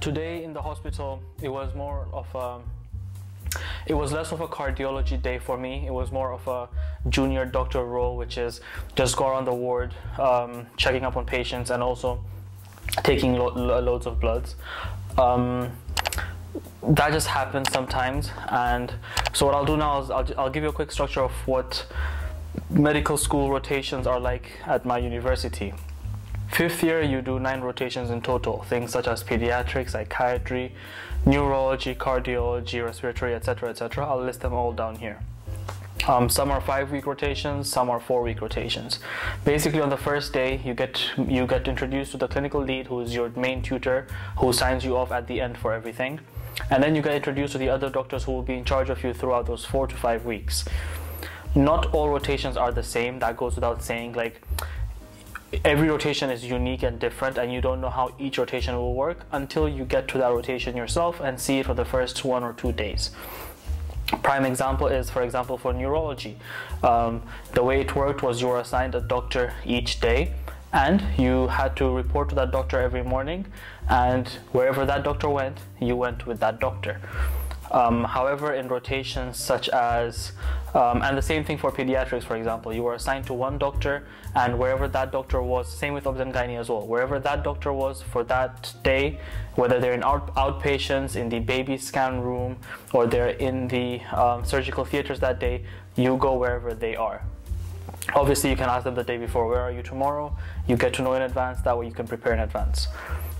Today in the hospital, it was more of a it was less of a cardiology day for me. It was more of a junior doctor role, which is just go around the ward, um, checking up on patients, and also taking lo- lo- loads of bloods. Um, that just happens sometimes, and so what I'll do now is I'll, I'll give you a quick structure of what medical school rotations are like at my university. Fifth year, you do nine rotations in total, things such as pediatrics, psychiatry, neurology, cardiology, respiratory, etc., etc. I'll list them all down here. Um, some are five-week rotations, some are four-week rotations. Basically, on the first day, you get you get introduced to the clinical lead, who is your main tutor, who signs you off at the end for everything, and then you get introduced to the other doctors who will be in charge of you throughout those four to five weeks. Not all rotations are the same. That goes without saying. Like every rotation is unique and different and you don't know how each rotation will work until you get to that rotation yourself and see it for the first one or two days. Prime example is for example for neurology. Um, the way it worked was you were assigned a doctor each day and you had to report to that doctor every morning and wherever that doctor went you went with that doctor um, however, in rotations such as, um, and the same thing for pediatrics, for example, you were assigned to one doctor, and wherever that doctor was, same with obs and gynae as well, wherever that doctor was for that day, whether they're in out, outpatients, in the baby scan room, or they're in the um, surgical theaters that day, you go wherever they are. Obviously, you can ask them the day before, where are you tomorrow? You get to know in advance, that way you can prepare in advance.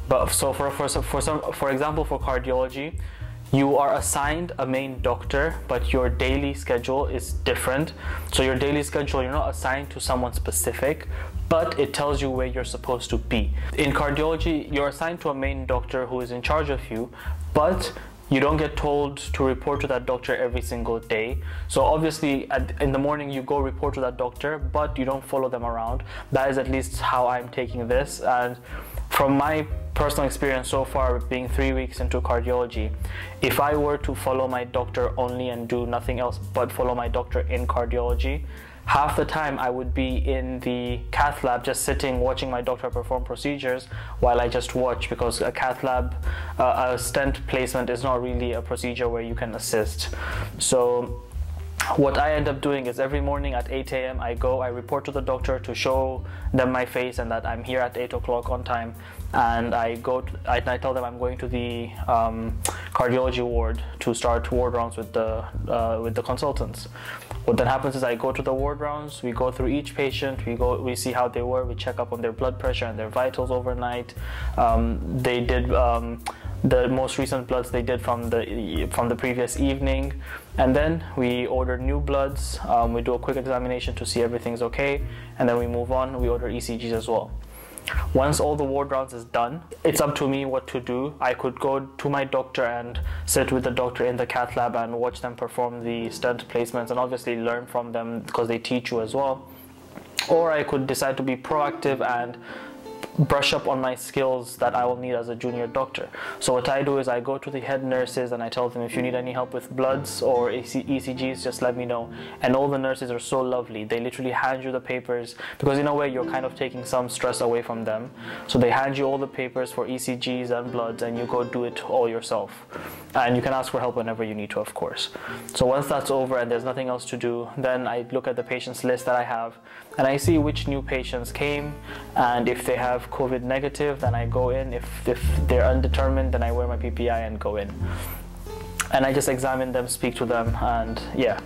But so for, for, for, some, for example, for cardiology, you are assigned a main doctor, but your daily schedule is different. So your daily schedule, you're not assigned to someone specific, but it tells you where you're supposed to be. In cardiology, you're assigned to a main doctor who is in charge of you, but you don't get told to report to that doctor every single day. So obviously, at, in the morning you go report to that doctor, but you don't follow them around. That is at least how I'm taking this. And from my personal experience so far, being three weeks into cardiology, if I were to follow my doctor only and do nothing else but follow my doctor in cardiology, half the time I would be in the cath lab just sitting watching my doctor perform procedures while I just watch because a cath lab, uh, a stent placement is not really a procedure where you can assist. So what I end up doing is every morning at 8 a.m. I go, I report to the doctor to show them my face and that I'm here at 8 o'clock on time. And I go, to, I, I, tell them I'm going to the um, cardiology ward to start ward rounds with the uh, with the consultants. What then happens is I go to the ward rounds. We go through each patient. We go, we see how they were. We check up on their blood pressure and their vitals overnight. Um, they did. Um, the most recent bloods they did from the from the previous evening. And then we order new bloods. Um, we do a quick examination to see everything's okay and then we move on. We order ECGs as well. Once all the ward rounds is done it's up to me what to do. I could go to my doctor and sit with the doctor in the cath lab and watch them perform the stent placements and obviously learn from them because they teach you as well. Or I could decide to be proactive and brush up on my skills that I will need as a junior doctor. So what I do is I go to the head nurses and I tell them if you need any help with bloods or ECGs, just let me know. And all the nurses are so lovely. They literally hand you the papers because in a way you're kind of taking some stress away from them. So they hand you all the papers for ECGs and bloods and you go do it all yourself. And you can ask for help whenever you need to, of course. So once that's over and there's nothing else to do, then I look at the patients list that I have and I see which new patients came and if they have COVID negative, then I go in. If, if they're undetermined, then I wear my PPI and go in. And I just examine them, speak to them, and yeah.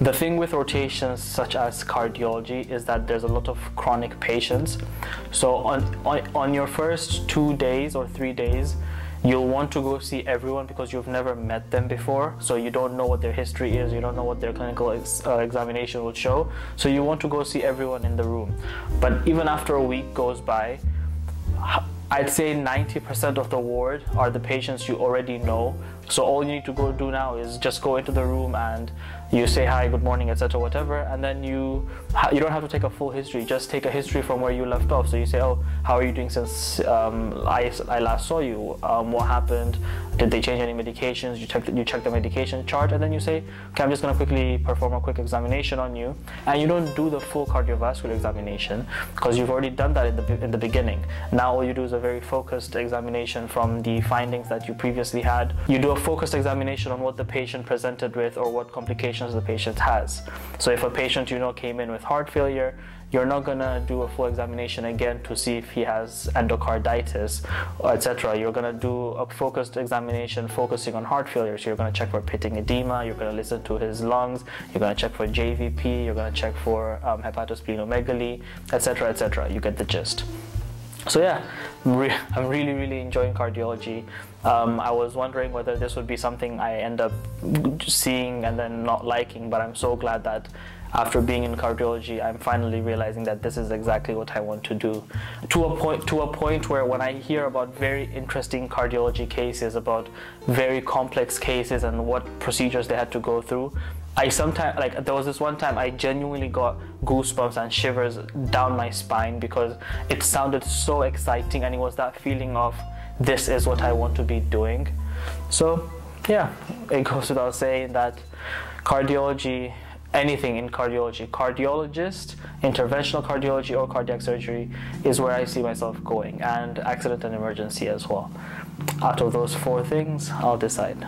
The thing with rotations such as cardiology is that there's a lot of chronic patients. So on, on, on your first two days or three days, you'll want to go see everyone because you've never met them before so you don't know what their history is you don't know what their clinical ex uh, examination would show. So you want to go see everyone in the room. But even after a week goes by I'd say 90% of the ward are the patients you already know So all you need to go do now is just go into the room and you say hi, good morning, etc., whatever, and then you you don't have to take a full history. Just take a history from where you left off. So you say, oh, how are you doing since um, I, I last saw you? Um, what happened? Did they change any medications? You check you check the medication chart, and then you say, okay, I'm just gonna quickly perform a quick examination on you, and you don't do the full cardiovascular examination because you've already done that in the in the beginning. Now all you do is a very focused examination from the findings that you previously had. You do a focused examination on what the patient presented with or what complications the patient has. So if a patient you know came in with heart failure, you're not gonna do a full examination again to see if he has endocarditis, etc. You're gonna do a focused examination focusing on heart failure. So you're gonna check for pitting edema, you're gonna listen to his lungs, you're gonna check for JVP, you're gonna check for um, hepatosplenomegaly, etc., etc. You get the gist. So yeah, I'm really, really enjoying cardiology. Um, I was wondering whether this would be something I end up seeing and then not liking, but I'm so glad that after being in cardiology, I'm finally realizing that this is exactly what I want to do. To a point, to a point where when I hear about very interesting cardiology cases, about very complex cases and what procedures they had to go through, I sometimes like there was this one time I genuinely got goosebumps and shivers down my spine because it sounded so exciting and it was that feeling of this is what I want to be doing. So yeah, it goes without saying that cardiology, anything in cardiology, cardiologist, interventional cardiology or cardiac surgery is where I see myself going and accident and emergency as well. Out of those four things, I'll decide.